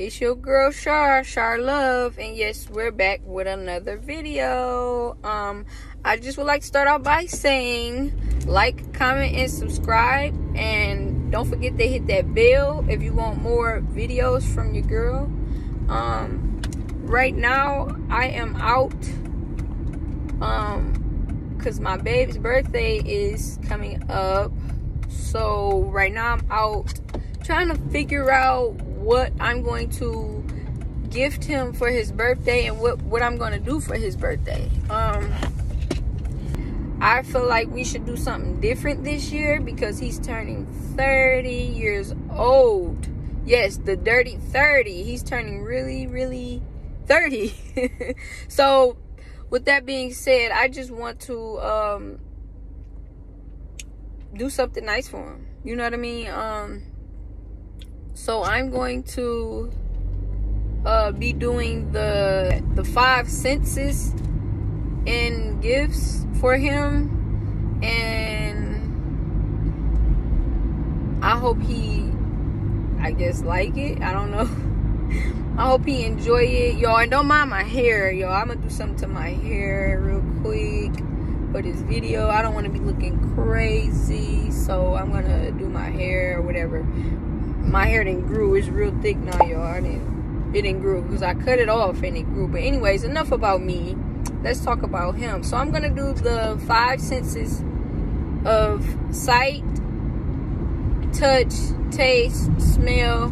It's your girl Char, Char Love, and yes, we're back with another video. Um, I just would like to start off by saying like, comment, and subscribe, and don't forget to hit that bell if you want more videos from your girl. Um, right now I am out. Um, cause my baby's birthday is coming up, so right now I'm out trying to figure out what I'm going to gift him for his birthday and what what I'm going to do for his birthday. Um I feel like we should do something different this year because he's turning 30 years old. Yes, the dirty 30. He's turning really really 30. so with that being said, I just want to um do something nice for him. You know what I mean? Um so I'm going to uh, be doing the the five senses in gifts for him, and I hope he, I guess, like it. I don't know. I hope he enjoy it, y'all. And don't mind my hair, y'all. I'm gonna do something to my hair real quick for this video. I don't want to be looking crazy, so I'm gonna do my hair or whatever my hair didn't grew. It's real thick now, y'all. I didn't, it didn't grow because I cut it off and it grew. But anyways, enough about me. Let's talk about him. So I'm gonna do the five senses of sight, touch, taste, smell,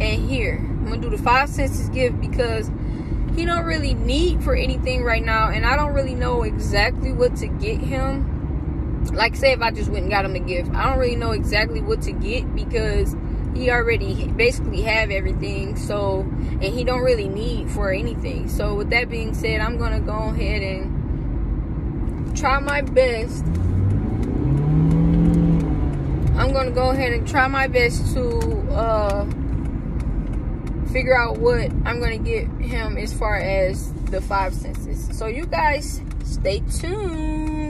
and hear. I'm gonna do the five senses gift because he don't really need for anything right now, and I don't really know exactly what to get him like say if I just went and got him a gift, I don't really know exactly what to get because he already basically have everything. So and he don't really need for anything. So with that being said, I'm gonna go ahead and try my best. I'm gonna go ahead and try my best to uh, figure out what I'm gonna get him as far as the five senses. So you guys stay tuned.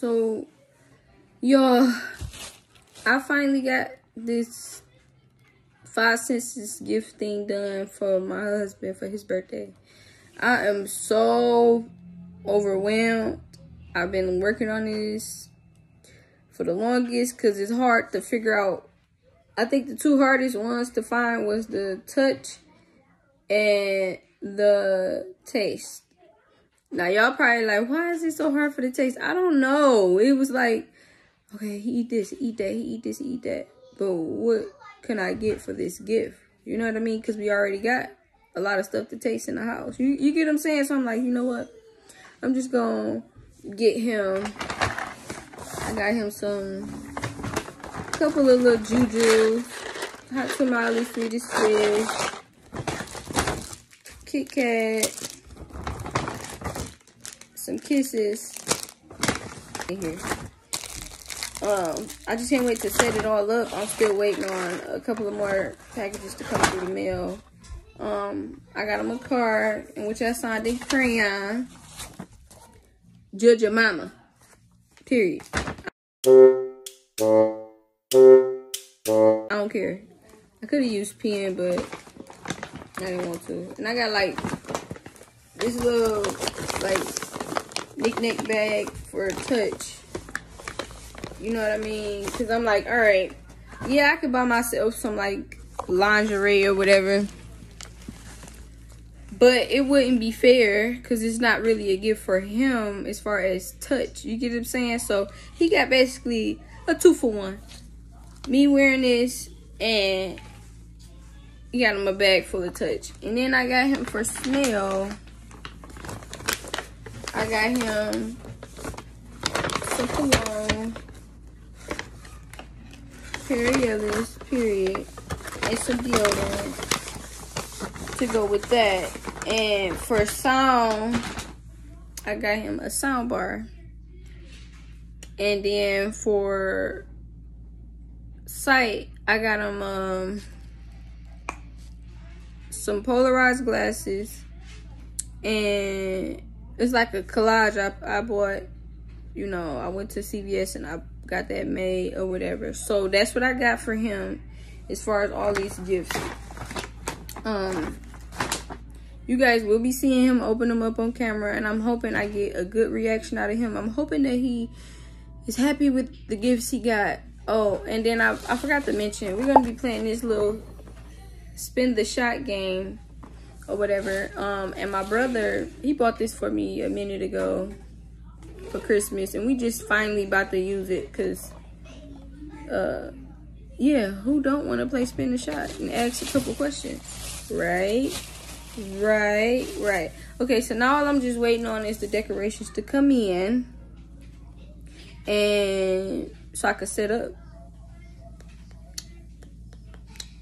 So, y'all, I finally got this five senses gift thing done for my husband for his birthday. I am so overwhelmed. I've been working on this for the longest because it's hard to figure out. I think the two hardest ones to find was the touch and the taste. Now y'all probably like, why is it so hard for the taste? I don't know. It was like, okay, he eat this, eat that, he eat this, eat that. But what can I get for this gift? You know what I mean? Because we already got a lot of stuff to taste in the house. You, you get what I'm saying? So I'm like, you know what? I'm just going to get him. I got him some, couple of little juju, hot tamale, Swedish fish, Kit Kat, some kisses here. Um, I just can't wait to set it all up. I'm still waiting on a couple of more packages to come through the mail. Um, I got him a card in which I signed in crayon. Judge your mama. Period. I don't care. I could have used pen, but I didn't want to. And I got like this little like knick-knack bag for a touch. You know what I mean? Because I'm like, all right, yeah, I could buy myself some like lingerie or whatever. But it wouldn't be fair because it's not really a gift for him as far as touch. You get what I'm saying? So he got basically a two for one. Me wearing this and he got him a bag full of touch. And then I got him for smell. Got him some cologne. Perry Ellis, period. And some deodorant to go with that. And for sound, I got him a sound bar. And then for sight, I got him um some polarized glasses and it's like a collage I, I bought you know i went to cvs and i got that made or whatever. So that's what i got for him as far as all these gifts. Um you guys will be seeing him open them up on camera and i'm hoping i get a good reaction out of him. I'm hoping that he is happy with the gifts he got. Oh and then i, I forgot to mention we're gonna be playing this little spin the shot game or whatever. Um, and my brother, he bought this for me a minute ago for Christmas, and we just finally about to use it because, uh, yeah, who don't want to play spin the shot and ask a couple questions, right? Right, right. Okay, so now all I'm just waiting on is the decorations to come in, and so I can set up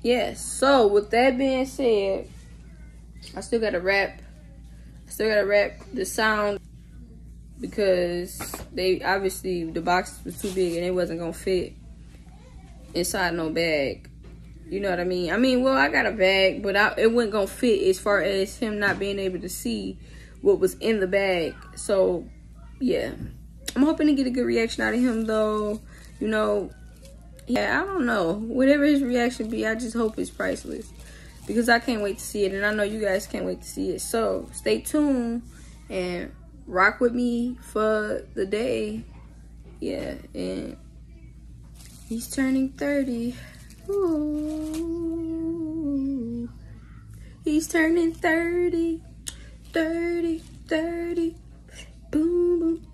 yes so with that being said i still gotta wrap i still gotta wrap the sound because they obviously the box was too big and it wasn't gonna fit inside no bag. You know what i mean? I mean well i got a bag but I, it wasn't gonna fit as far as him not being able to see what was in the bag. So yeah. I'm hoping to get a good reaction out of him though. You know yeah, I don't know. Whatever his reaction be, I just hope it's priceless. Because I can't wait to see it. And I know you guys can't wait to see it. So stay tuned and rock with me for the day. Yeah, and he's turning 30. Ooh. He's turning 30. 30, 30. Boom, boom.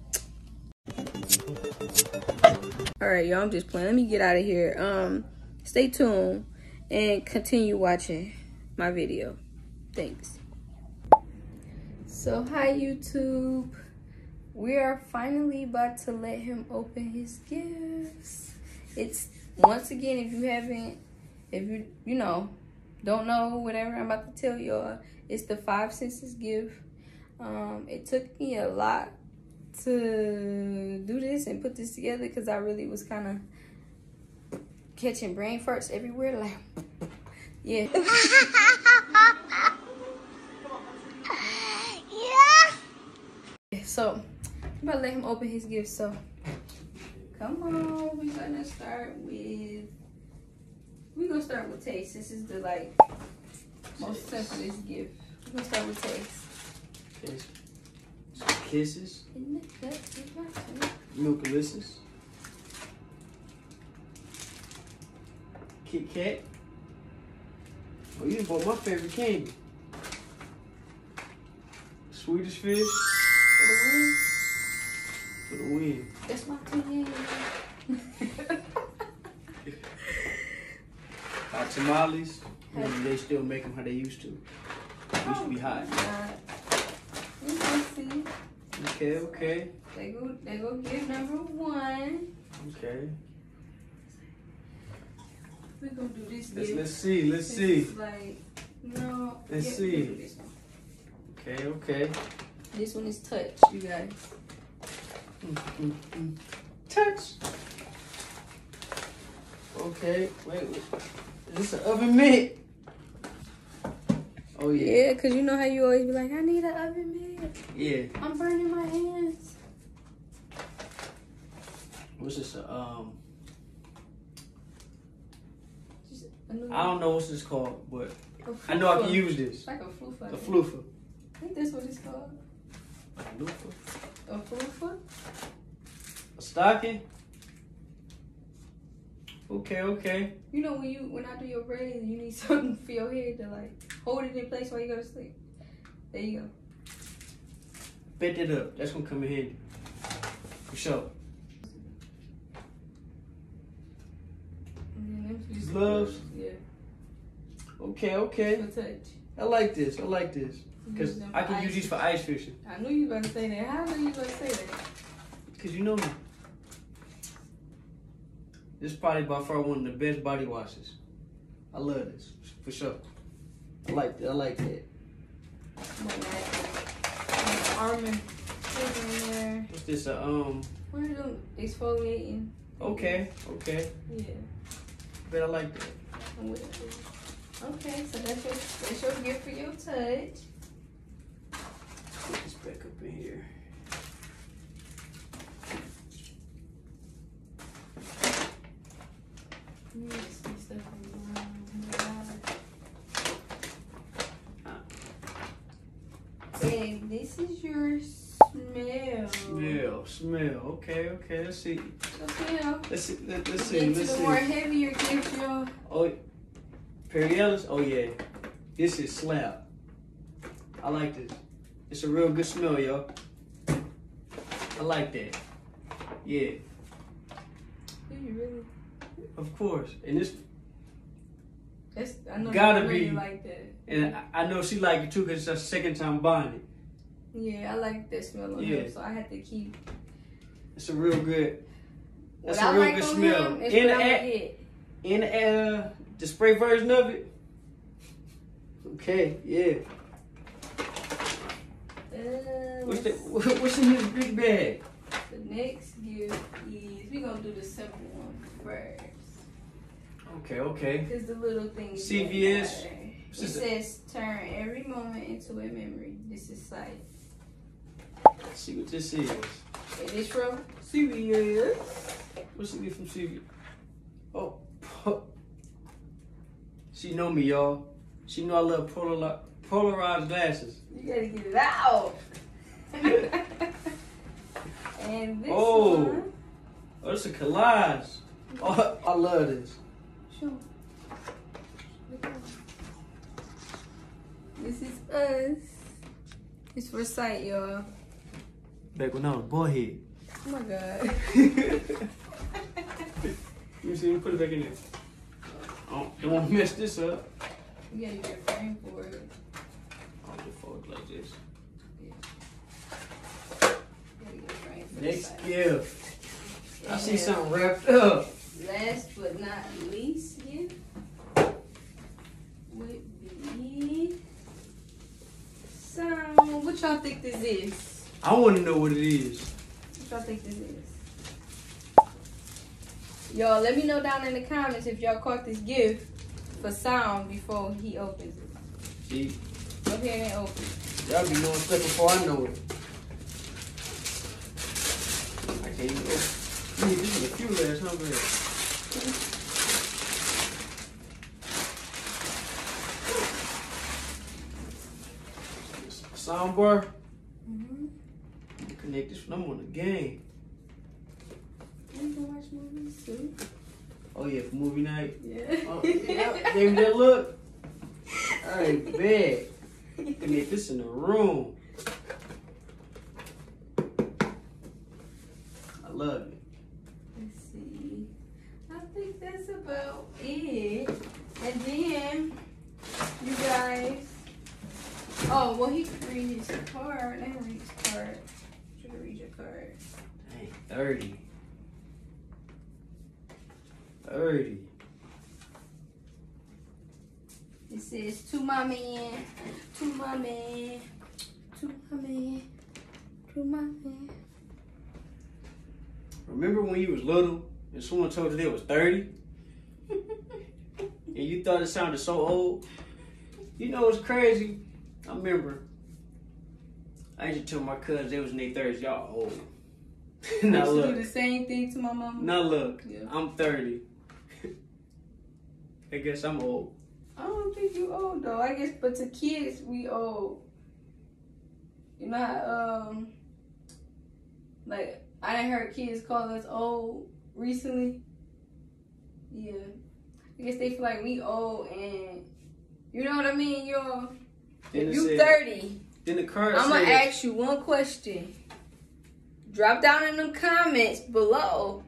All right, y'all, I'm just playing. Let me get out of here. Um, stay tuned and continue watching my video. Thanks. So, hi, YouTube. We are finally about to let him open his gifts. It's, once again, if you haven't, if you, you know, don't know whatever I'm about to tell y'all, it's the Five Senses gift. Um, it took me a lot to do this and put this together because I really was kind of catching brain farts everywhere. Like, yeah. yeah. So, I'm about to let him open his gift. So, come on. We're going to start with, we're going to start with taste. This is the, like, most simplest gift. We're going to start with taste. Taste. Kisses. Milk. Kit Kat. Oh, you bought my favorite candy. Swedish fish. For the win. For the win. That's my twin. Hot uh, tamales. And they still make them how they used to. Used to be hot. Oh, you can see. Okay, okay. They go, they go get number one. Okay. We're gonna do this. Let's let's see. Let's see. Like, no. Let's yeah, see. we'll do This one. Okay, okay. This one is touch, you guys. Mm, mm, mm. Touch. Okay, wait, wait. Is this an oven mitt? Oh yeah. Yeah, cause you know how you always be like, I need an oven mitt. Yeah. I'm burning my hands. What's this? uh, Um, Just a new- I don't know what's this called, but I know I can use this. like a floofer. A floofer. I think that's what it's called. A floofer. A floofer. A stocking. Okay, okay. You know when you when I do your braids, you need something for your head to like hold it in place while you go to sleep. There you go. Bet it up. That's gonna come in handy. For sure. And then them just- Gloves? Yeah. Okay, okay. For touch. I like this. I like this. Cause I can use these for ice fishing. I knew you were gonna say that. How knew you were gonna say that? Cause you know me. This is probably by far one of the best body washes. I love this for sure. I like that. I like that. Armor in there. What's this? Uh, um. What are them exfoliating? Okay. Okay. Yeah. Bet I like that. I'm with it. Okay, so that's your your gift for your touch. Put this back up in here. Let me get some stuff from the. And ah. this is your smell. Smell, smell. Okay, okay. Let's see. So smell. Let's see. Let, let's see. Let's the see. more heavier gifts, y'all. Oh, Oh, yeah. This is slap. I like this. It's a real good smell, yo. I like that. Yeah, Do you really? of course. And this, That's I know. Gotta I know be. You like that. and I, I know she like it too because it's her second time buying it. Yeah, I like that smell on Yeah. him, so I had to keep. It's a real good. What That's I a real like good smell. him In what the I'm a- In the, uh, the spray version of it. Okay, yeah. Uh, What's let's- What's in his big bag? The next gift is we gonna do the simple one first. Okay, okay. Cause the little thing. CVS. It This says turn every moment into a memory. This is sight. Let's see what this is. It is from CVS. What's it get from CV? Oh, she know me, y'all. She know I love polar, polarized glasses. You gotta get it out. and this Oh. one. Oh, it's a collage. Oh, I love this. Sure. This is us. It's for sight, y'all. Back when I was boyhead. Oh my god. Let me see. Let me put it back in there. Oh, don't want to mess this up. You gotta get a frame for it. I'll just fold it like this. You gotta get a frame for the Next gift. I see something wrapped up. Last but not least, gift would be some. What y'all think this is? I want to know what it is. What y'all think this is? Y'all, let me know down in the comments if y'all caught this gift for sound before he opens it. See, Go ahead and open it. y'all be knowing stuff before I know it. I can't even open. Yeah, this is a few last, huh, man? Soundbar. Mm-hmm. Connect this I'm on the game. You can watch movies too. Oh yeah, for movie night. Yeah. Oh, yeah, gave me that look. All right, bad. Connect this in the room. I love it. Let's see. I think that's about it. And then, you guys. Oh, well, he can read his card. I him read his card. You can read your card. Dang, 30. 30. It says, to my man, to my man, to my man, to my man. Remember when you was little and someone told you they was 30? And you thought it sounded so old? You know what's crazy? I remember. I used to tell my cousins they was in their 30s, y'all old. I now used to do the same thing to my mom. Now look. Yeah. I'm 30. I guess I'm old. I don't think you old though. I guess, but to kids, we old. You know, um, like I done heard kids call us old recently. Yeah, I guess they feel like we old, and you know what I mean. Then If you said- thirty, Then the card I'm gonna ask you one question. Drop down in the comments below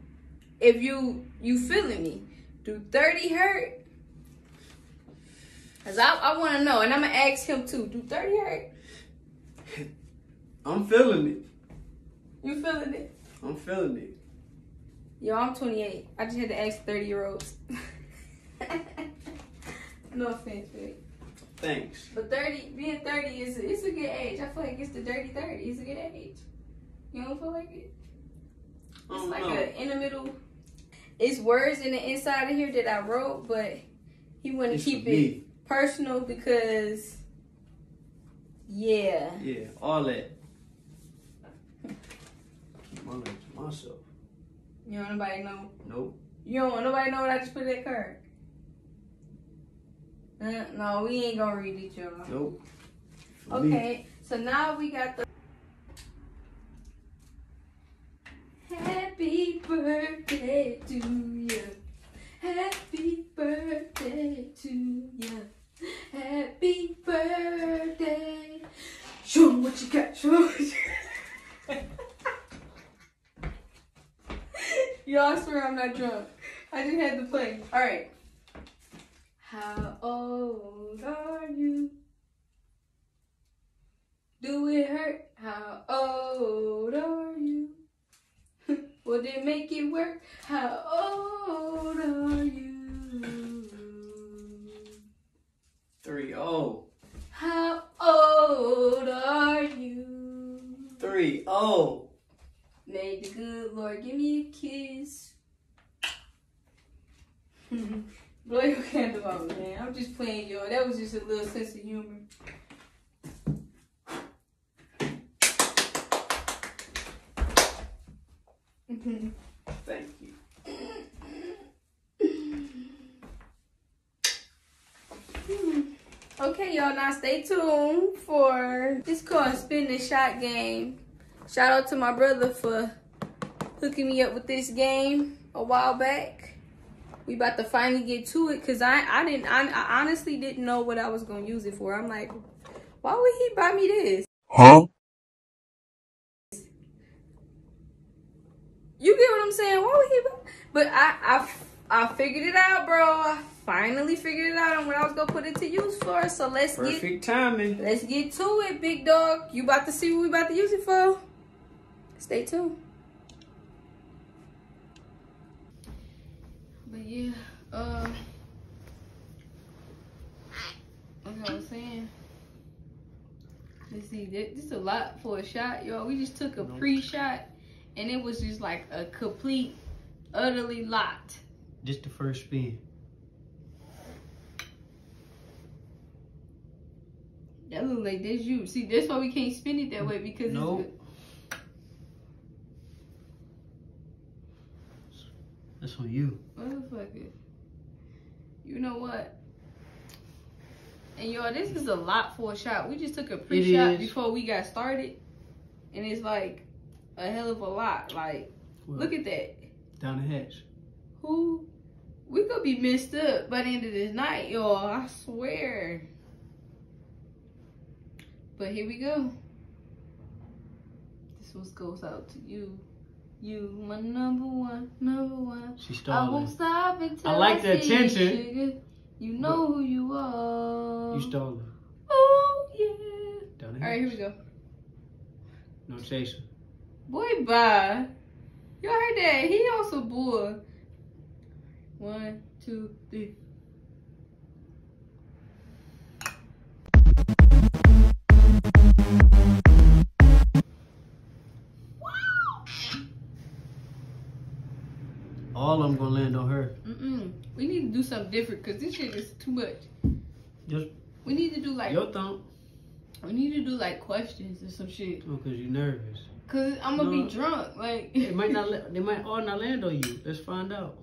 if you you feeling me. Do 30 hurt? Cause I, I wanna know, and I'm gonna ask him too. Do 30 hurt? I'm feeling it. You feeling it? I'm feeling it. Yo, I'm 28. I just had to ask 30 year olds. no offense, babe. Thanks. But 30, being 30 is it's a good age. I feel like it's the dirty 30. It's a good age. You don't feel like it? It's like know. a in the middle. It's words in the inside of here that I wrote, but he wanted It's to keep it me. Personal because, yeah. Yeah, all that. Keep my life to myself. You don't want nobody know. Nope. You don't want nobody know what I just put in that card. Uh, no, we ain't gonna read it, y'all. Nope. Okay, so now we got the Happy birthday to you. Happy birthday to you. Happy birthday. Show 'em what you got. Show 'em what you got. Y'all, I swear I'm not drunk. I just had to play. All right. How old are you? Do it hurt? How old are you? Will it make it work? How old are you? Three oh. How old are you? Three oh. May the good Lord give me a kiss. Mm-hmm. Blow your candle out, man. I'm just playing, y'all. That was just a little sense of humor. Thank you. Hmm. Okay, y'all. Now stay tuned for this called Spin the Shot game. Shout out to my brother for hooking me up with this game a while back. We about to finally get to it because I I didn't I, I honestly didn't know what I was gonna use it for. I'm like, why would he buy me this? Huh? You get what I'm saying? Why would he? Buy? But I I I figured it out, bro. I finally figured it out on what I was gonna put it to use for. So let's get Perfect timing. Let's get to it, big dog. You about to see what we about to use it for? Stay tuned. But yeah, uh, like I was saying, let's see. This this is a lot for a shot, y'all. We just took a pre-shot, and it was just like a complete, utterly lot. Just the first spin. That look like that's you. See, that's why we can't spin it that way because Nope. That's on you. motherfucker. You know what? And y'all, this is a lot for a shot. We just took a pre-shot before we got started, and it's like a hell of a lot. Like, Well, look at that. down the hatch. Who? We could be messed up by the end of this night, y'all. I swear. But here we go. This one goes out to you. You, my number one, number one. She I won't stop until I like the see you, attention. sugar. You know who you are. You stalling. Oh yeah. Down the All right, here we go. No chasing. Boy, bye. Y'all heard that? He also boy. One, two, three. All of them gonna land on her. Mm-mm. We need to do something different because this shit is too much. Just We need to do like your thumb. we need to do like questions or some shit. Oh, cause you're nervous. Cause I'm gonna No. be drunk. Like They might not. They might all not land on you. Let's find out.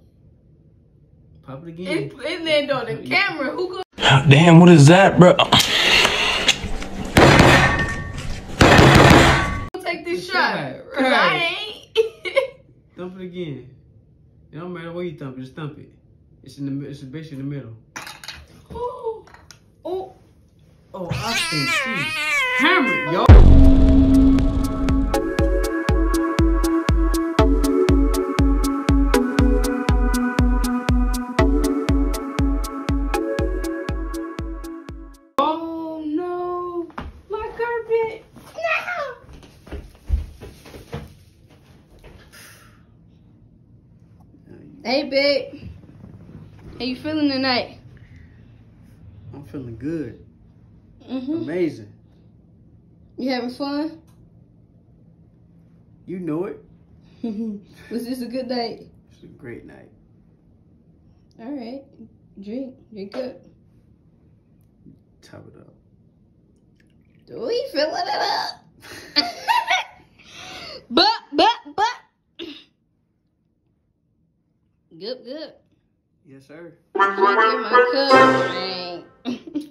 Pop it again. it, it land on the camera. Who gonna Damn, what is that, bro? take this shot? shot, 'Cause I right. ain't. Thump it again. It don't matter where you thump it. Just thump it. It's in the. It's basically in the middle. oh, oh. Oh, I think she hammered, yo. Hey, babe. How you feeling tonight? I'm feeling good. Mm-hmm. Amazing. You having fun? You know it. Was this a good night? It's a great night. All right. Drink. Drink up. Top it up. We filling it up. but, but, but. Good, good. Yes, sir. My cup drink.